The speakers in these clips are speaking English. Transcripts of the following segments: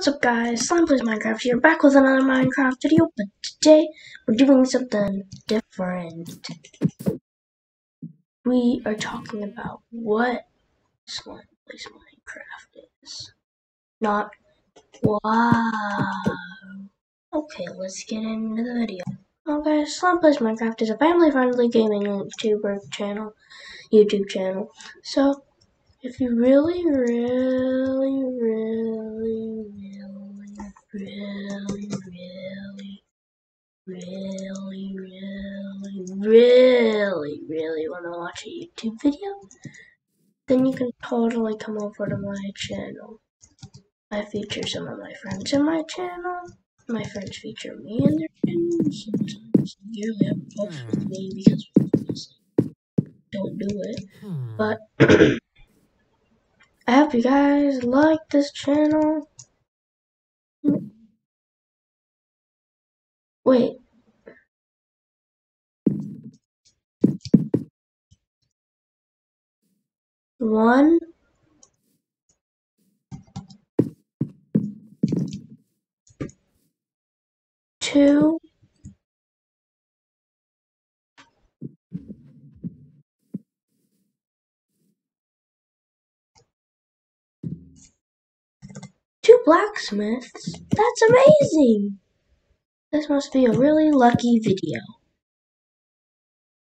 What's up guys, SlimePlayzzMinecraft here, back with another Minecraft video, but today we're doing something different. We are talking about what Slime Minecraft is. Not wow. Okay, let's get into the video. Okay, SlimePlayzzMinecraft is a family-friendly gaming YouTuber channel, YouTube channel. So, if you really, really, really, really, really, really, really, really, really, want to watch a YouTube video, then you can totally come over to my channel. I feature some of my friends in my channel. My friends feature me in their channels. Sometimes they usually have a post with me because we don't do it. But I hope you guys like this channel. Wait. One. Two. Blacksmiths? That's amazing! This must be a really lucky video.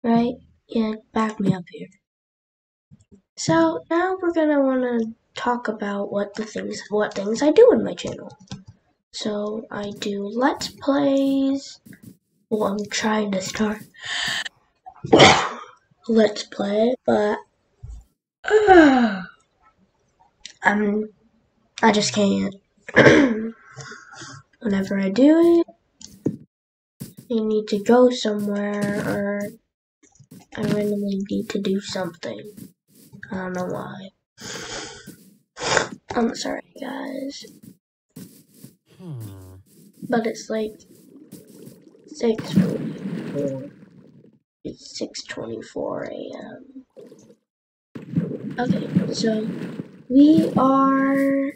Right? Yeah, back me up here. So now we're gonna wanna talk about what the things what things I do in my channel. So I do let's plays. Well I'm trying to start let's play, but uh, I'm I just can't. Whenever I do it, I need to go somewhere or I randomly need to do something. I don't know why. I'm sorry, guys. But it's like 6.24. It's 6.24 a.m. Okay, so we are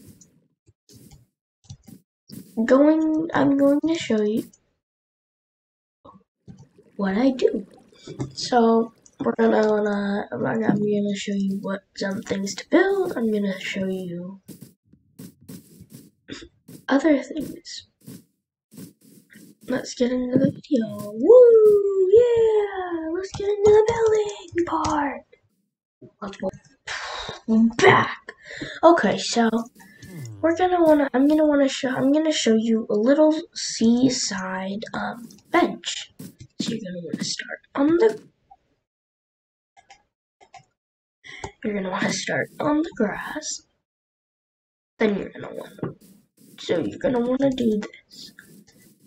going I'm going to show you what I do. So we're gonna wanna I'm gonna show you what some things to build. I'm gonna show you other things. Let's get into the video. Woo! Yeah! Let's get into the building part. Let's go back. Okay, so we're gonna wanna I'm gonna wanna show I'm gonna show you a little seaside um bench. So you're gonna wanna start on the you're gonna wanna start on the grass. Then you're gonna wanna so you're gonna wanna do this.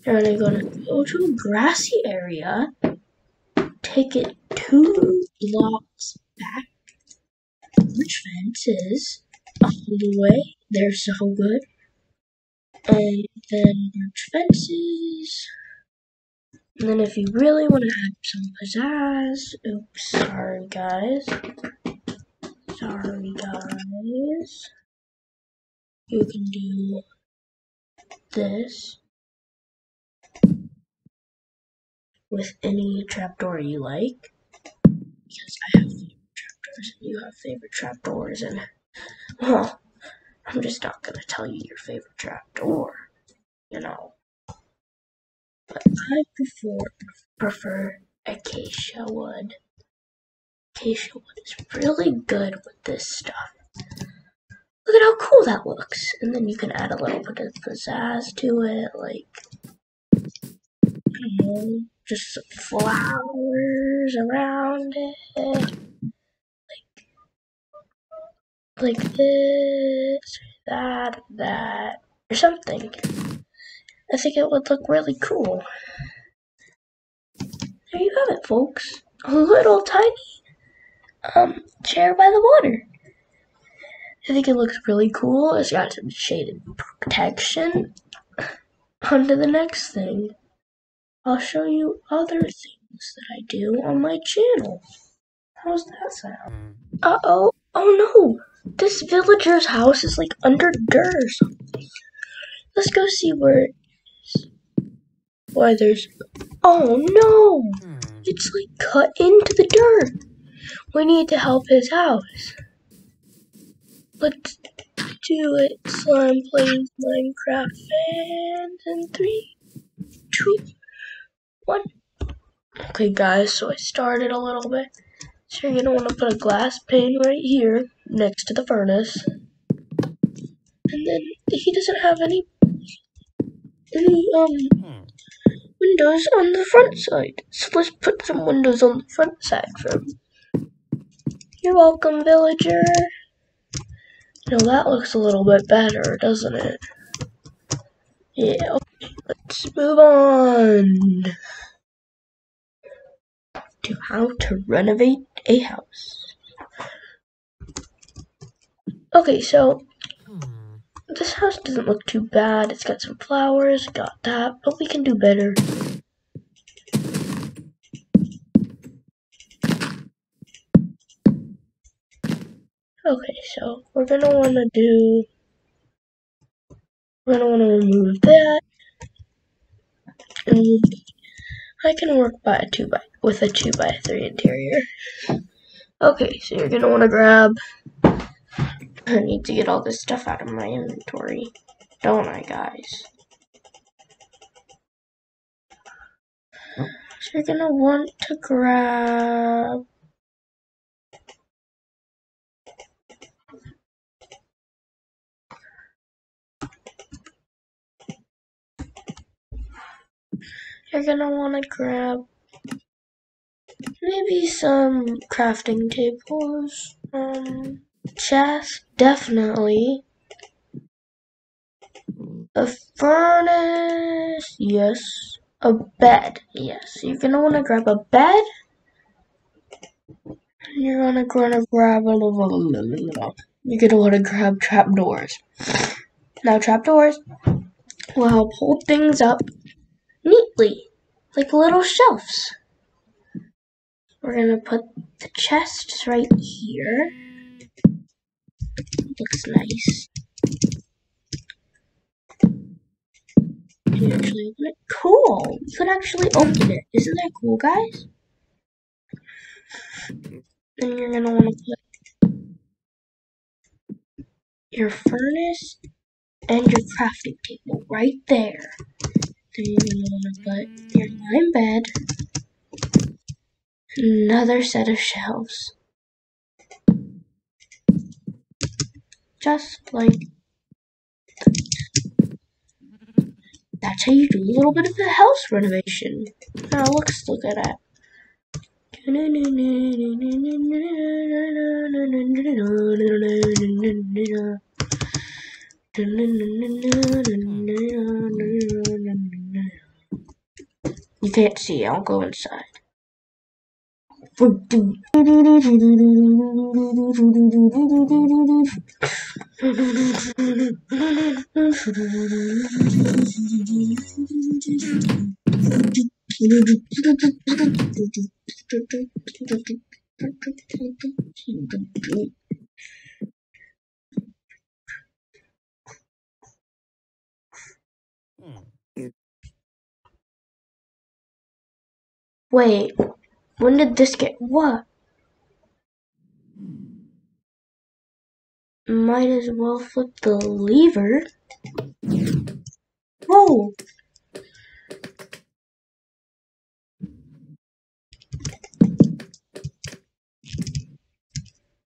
You're gonna gonna go to a grassy area, take it two blocks back, which fences all the way they're so good. And then birch fences. And then if you really want to have some pizzazz, oops, sorry guys. Sorry guys. You can do this with any trapdoor you like. Because I have favorite trapdoors and you have favorite trapdoors and well I'm just not gonna tell you your favorite trapdoor, you know. But I prefer prefer acacia wood. Acacia wood is really good with this stuff. Look at how cool that looks. And then you can add a little bit of pizzazz to it, like just some flowers around it like this, that, that, or something. I think it would look really cool. There you have it, folks. A little tiny um, chair by the water. I think it looks really cool. It's got some shaded protection. On to the next thing. I'll show you other things that I do on my channel. How's that sound? Uh-oh. Oh no! This villager's house is like under dirt or something. Let's go see where it is. Why there's Oh no! It's like cut into the dirt. We need to help his house. Let's do it. Slime plays Minecraft fans in three, two, one. Okay guys, so I started a little bit. So you're gonna wanna put a glass pane right here next to the furnace. And then he doesn't have any any um windows on the front side. So let's put some windows on the front side for him. You're welcome, villager. Now that looks a little bit better, doesn't it? Yeah, okay, let's move on to how to renovate a house. Okay, so this house doesn't look too bad. It's got some flowers, got that, but we can do better. Okay, so we're gonna wanna do, we're gonna wanna remove that. And I can work by a two by, with a two by three interior. Okay, so you're gonna wanna grab I need to get all this stuff out of my inventory. Don't I, guys? So you're gonna want to grab... You're gonna want to grab maybe some crafting tables. Um, chest, definitely. A furnace, yes. A bed, yes. You're gonna wanna grab a bed. You're gonna wanna grab a little. You're gonna wanna grab trapdoors. Now trapdoors will help hold things up neatly, like little shelves. We're gonna put the chests right here looks nice. Can you actually open it? Cool! You could actually open it. Isn't that cool, guys? Then you're gonna wanna put your furnace and your crafting table right there. You're gonna wanna put your lime bed, another set of shelves. just like that's how you do a little bit of a house renovation. Now let's look at that. You can't see, I'll go inside. Wait, when did this get what? Might as well flip the lever. Whoa!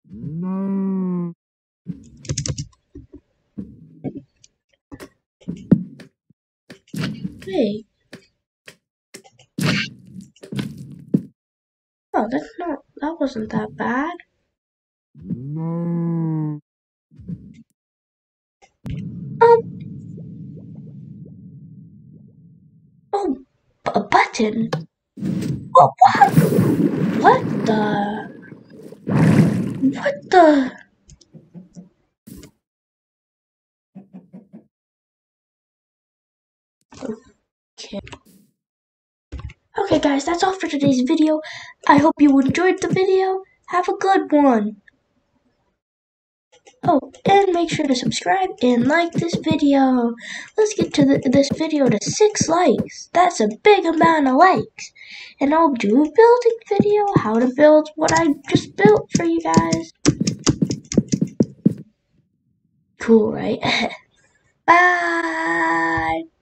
No. Hey. That's not, that wasn't that bad. Um. Oh, a button. Oh, what? What the? What the? Okay. Okay, guys, that's all for today's video. I hope you enjoyed the video. Have a good one. Oh, and make sure to subscribe and like this video. Let's get to the, this video to six likes. That's a big amount of likes. And I'll do a building video, how to build what I just built for you guys. Cool, right? Bye!